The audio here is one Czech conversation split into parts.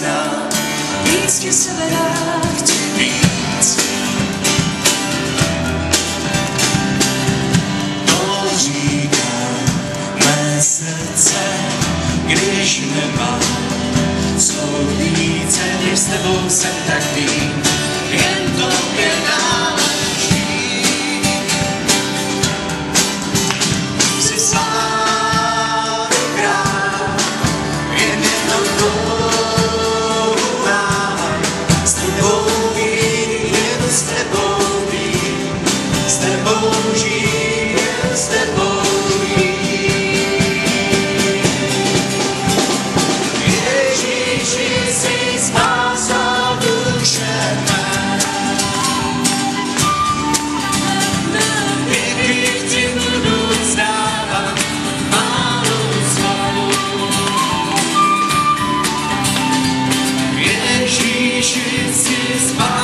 znám, víc tě sebe rád chci víc. To říká mé srdce, když nemám co více, než s tebou jsem tak vím, jen tobě náleží. Is my.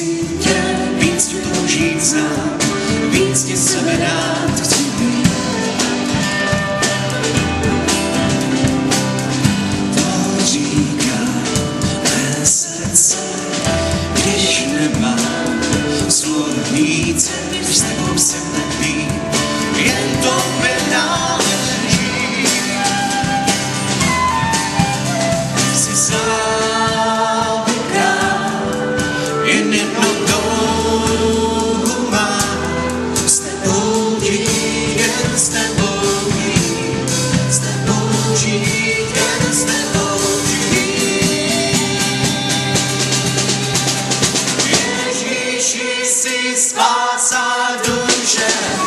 Chci tě víc tě užít znám, víc tě sebe dát chci být. To říká mé srdce, když nemám slovo více, když s tebou se tak. si spasa duše.